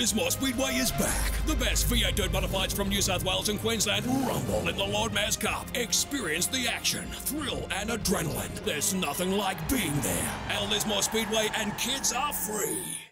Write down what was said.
Lismore Speedway is back. The best V8 dirt modifieds from New South Wales and Queensland rumble in the Lord Mayor's Cup. Experience the action, thrill, and adrenaline. There's nothing like being there. Our Lismore Speedway, and kids are free.